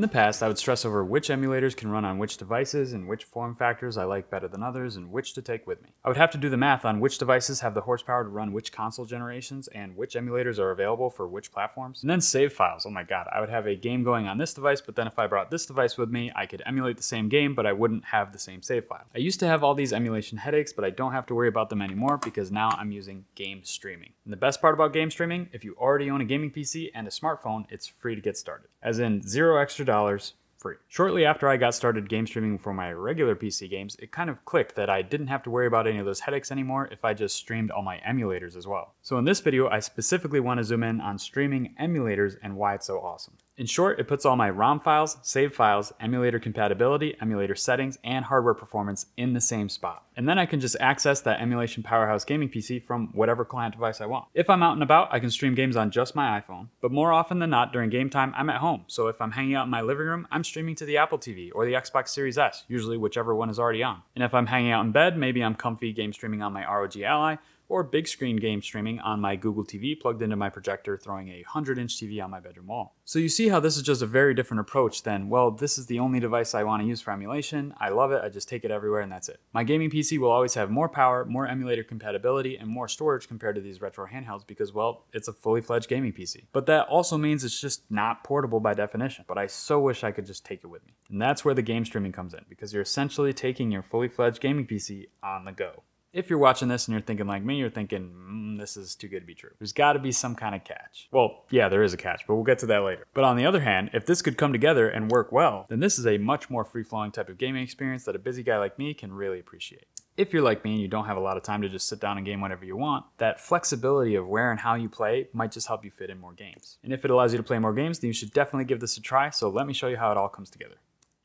In the past, I would stress over which emulators can run on which devices and which form factors I like better than others and which to take with me. I would have to do the math on which devices have the horsepower to run which console generations and which emulators are available for which platforms. And then save files. Oh my god, I would have a game going on this device, but then if I brought this device with me, I could emulate the same game, but I wouldn't have the same save file. I used to have all these emulation headaches, but I don't have to worry about them anymore because now I'm using game streaming. And the best part about game streaming, if you already own a gaming PC and a smartphone, it's free to get started. As in zero extra dollars, free. Shortly after I got started game streaming for my regular PC games, it kind of clicked that I didn't have to worry about any of those headaches anymore if I just streamed all my emulators as well. So in this video, I specifically want to zoom in on streaming emulators and why it's so awesome. In short, it puts all my ROM files, save files, emulator compatibility, emulator settings, and hardware performance in the same spot. And then I can just access that emulation powerhouse gaming PC from whatever client device I want. If I'm out and about, I can stream games on just my iPhone, but more often than not during game time, I'm at home. So if I'm hanging out in my living room, I'm streaming to the Apple TV or the Xbox Series S, usually whichever one is already on. And if I'm hanging out in bed, maybe I'm comfy game streaming on my ROG Ally, or big screen game streaming on my Google TV plugged into my projector, throwing a 100 inch TV on my bedroom wall. So you see how this is just a very different approach than, well, this is the only device I want to use for emulation. I love it. I just take it everywhere and that's it. My gaming PC will always have more power, more emulator compatibility, and more storage compared to these retro handhelds because, well, it's a fully fledged gaming PC. But that also means it's just not portable by definition. But I so wish I could just take it with me. And that's where the game streaming comes in because you're essentially taking your fully fledged gaming PC on the go. If you're watching this and you're thinking like me, you're thinking, mm, this is too good to be true. There's got to be some kind of catch. Well, yeah, there is a catch, but we'll get to that later. But on the other hand, if this could come together and work well, then this is a much more free flowing type of gaming experience that a busy guy like me can really appreciate. If you're like me and you don't have a lot of time to just sit down and game whenever you want, that flexibility of where and how you play might just help you fit in more games. And if it allows you to play more games, then you should definitely give this a try, so let me show you how it all comes together.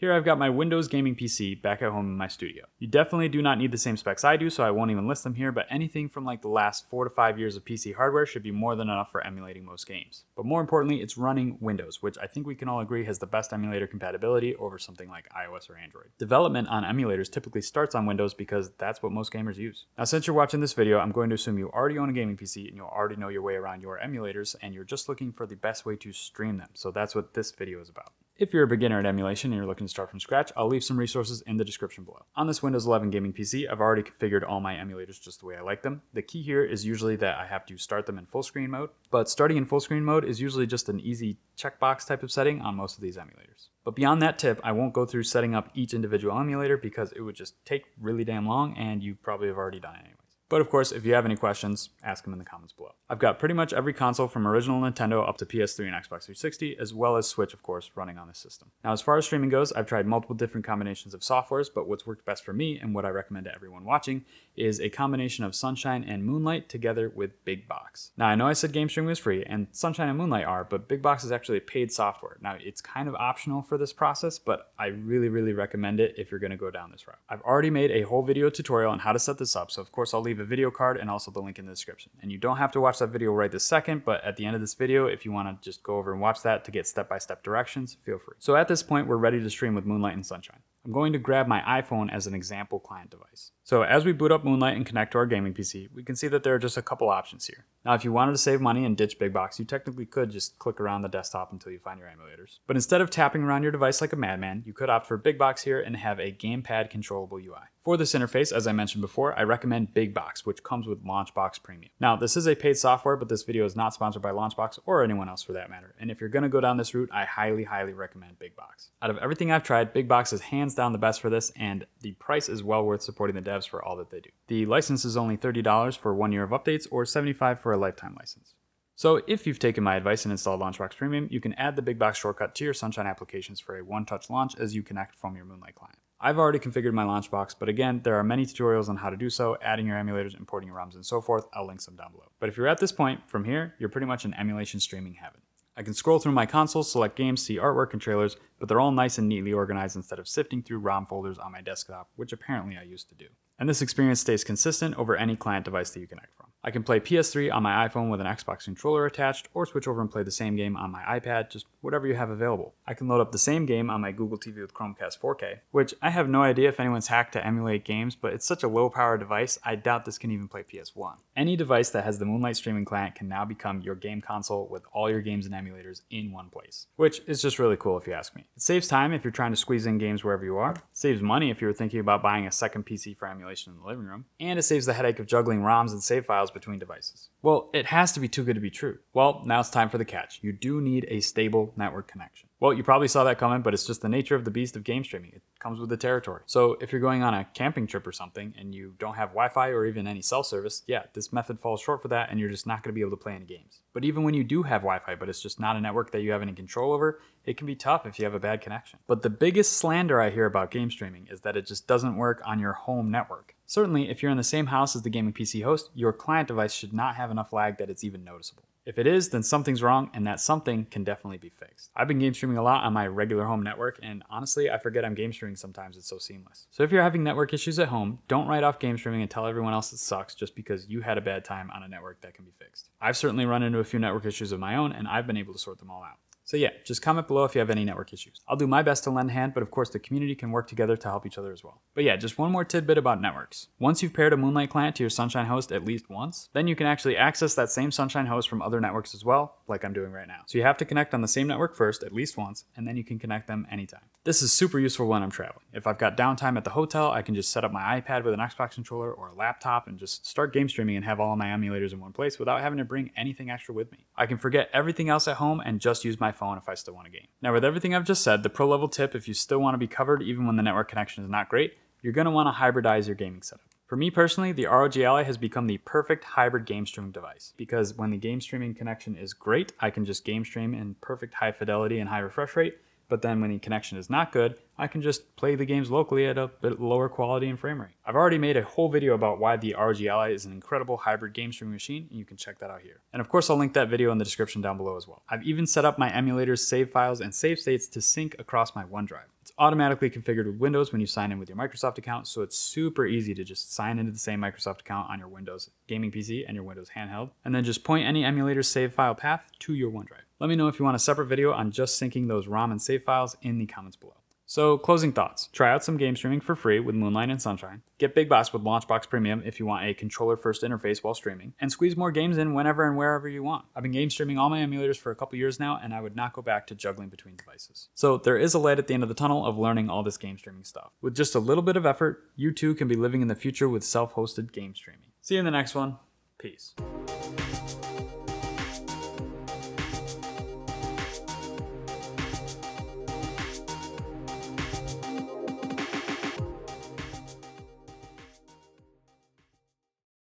Here I've got my Windows gaming PC back at home in my studio. You definitely do not need the same specs I do, so I won't even list them here, but anything from like the last 4 to 5 years of PC hardware should be more than enough for emulating most games. But more importantly, it's running Windows, which I think we can all agree has the best emulator compatibility over something like iOS or Android. Development on emulators typically starts on Windows because that's what most gamers use. Now since you're watching this video, I'm going to assume you already own a gaming PC and you'll already know your way around your emulators and you're just looking for the best way to stream them. So that's what this video is about. If you're a beginner at emulation and you're looking to start from scratch, I'll leave some resources in the description below. On this Windows 11 gaming PC, I've already configured all my emulators just the way I like them. The key here is usually that I have to start them in full screen mode, but starting in full screen mode is usually just an easy checkbox type of setting on most of these emulators. But beyond that tip, I won't go through setting up each individual emulator because it would just take really damn long and you probably have already done it. But of course, if you have any questions, ask them in the comments below. I've got pretty much every console from original Nintendo up to PS3 and Xbox 360, as well as Switch, of course, running on this system. Now, as far as streaming goes, I've tried multiple different combinations of softwares, but what's worked best for me and what I recommend to everyone watching is a combination of Sunshine and Moonlight together with Big Box. Now, I know I said game streaming was free, and Sunshine and Moonlight are, but Big Box is actually a paid software. Now, it's kind of optional for this process, but I really, really recommend it if you're gonna go down this route. I've already made a whole video tutorial on how to set this up, so of course I'll leave a video card and also the link in the description. And you don't have to watch that video right this second, but at the end of this video, if you wanna just go over and watch that to get step-by-step -step directions, feel free. So at this point, we're ready to stream with Moonlight and Sunshine. I'm going to grab my iPhone as an example client device. So as we boot up Moonlight and connect to our gaming PC, we can see that there are just a couple options here. Now if you wanted to save money and ditch Big Box, you technically could just click around the desktop until you find your emulators. But instead of tapping around your device like a madman, you could opt for Big Box here and have a gamepad controllable UI. For this interface, as I mentioned before, I recommend Big Box, which comes with Launchbox Premium. Now, this is a paid software, but this video is not sponsored by Launchbox or anyone else for that matter. And if you're gonna go down this route, I highly, highly recommend Big Box. Out of everything I've tried, Big Box is hands down the best for this, and the price is well worth supporting the devs for all that they do. The license is only $30 for one year of updates or $75 for a lifetime license. So if you've taken my advice and installed Launchbox Premium, you can add the Big Box shortcut to your Sunshine applications for a one-touch launch as you connect from your Moonlight client. I've already configured my Launchbox, but again, there are many tutorials on how to do so, adding your emulators, importing your ROMs, and so forth. I'll link some down below. But if you're at this point, from here, you're pretty much in emulation streaming heaven. I can scroll through my console, select games, see artwork and trailers, but they're all nice and neatly organized instead of sifting through ROM folders on my desktop, which apparently I used to do. And this experience stays consistent over any client device that you connect from. I can play PS3 on my iPhone with an Xbox controller attached, or switch over and play the same game on my iPad, just whatever you have available. I can load up the same game on my Google TV with Chromecast 4K, which I have no idea if anyone's hacked to emulate games, but it's such a low power device, I doubt this can even play PS1. Any device that has the Moonlight streaming client can now become your game console with all your games and emulators in one place, which is just really cool if you ask me. It saves time if you're trying to squeeze in games wherever you are, saves money if you're thinking about buying a second PC for emulation in the living room, and it saves the headache of juggling ROMs and save files between devices. Well, it has to be too good to be true. Well, now it's time for the catch. You do need a stable network connection. Well, you probably saw that coming, but it's just the nature of the beast of game streaming. It comes with the territory. So if you're going on a camping trip or something and you don't have Wi-Fi or even any cell service, yeah, this method falls short for that and you're just not going to be able to play any games. But even when you do have Wi-Fi, but it's just not a network that you have any control over, it can be tough if you have a bad connection. But the biggest slander I hear about game streaming is that it just doesn't work on your home network. Certainly, if you're in the same house as the gaming PC host, your client device should not have enough lag that it's even noticeable. If it is, then something's wrong, and that something can definitely be fixed. I've been game streaming a lot on my regular home network, and honestly, I forget I'm game streaming sometimes, it's so seamless. So if you're having network issues at home, don't write off game streaming and tell everyone else it sucks just because you had a bad time on a network that can be fixed. I've certainly run into a few network issues of my own, and I've been able to sort them all out. So yeah, just comment below if you have any network issues. I'll do my best to lend a hand, but of course the community can work together to help each other as well. But yeah, just one more tidbit about networks. Once you've paired a Moonlight client to your Sunshine host at least once, then you can actually access that same Sunshine host from other networks as well, like I'm doing right now. So you have to connect on the same network first, at least once, and then you can connect them anytime. This is super useful when I'm traveling. If I've got downtime at the hotel, I can just set up my iPad with an Xbox controller or a laptop and just start game streaming and have all my emulators in one place without having to bring anything extra with me. I can forget everything else at home and just use my phone if I still want to game. Now, with everything I've just said, the pro level tip if you still want to be covered even when the network connection is not great, you're going to want to hybridize your gaming setup. For me personally, the ROG Ally has become the perfect hybrid game streaming device because when the game streaming connection is great, I can just game stream in perfect high fidelity and high refresh rate. But then when the connection is not good, I can just play the games locally at a bit lower quality and frame rate. I've already made a whole video about why the ROG Ally is an incredible hybrid game streaming machine, and you can check that out here. And of course, I'll link that video in the description down below as well. I've even set up my emulators, save files, and save states to sync across my OneDrive. Automatically configured with Windows when you sign in with your Microsoft account, so it's super easy to just sign into the same Microsoft account on your Windows gaming PC and your Windows handheld, and then just point any emulator's save file path to your OneDrive. Let me know if you want a separate video on just syncing those ROM and save files in the comments below. So, closing thoughts. Try out some game streaming for free with Moonlight and Sunshine. Get Big Box with Launchbox Premium if you want a controller first interface while streaming. And squeeze more games in whenever and wherever you want. I've been game streaming all my emulators for a couple years now, and I would not go back to juggling between devices. So, there is a light at the end of the tunnel of learning all this game streaming stuff. With just a little bit of effort, you too can be living in the future with self hosted game streaming. See you in the next one. Peace.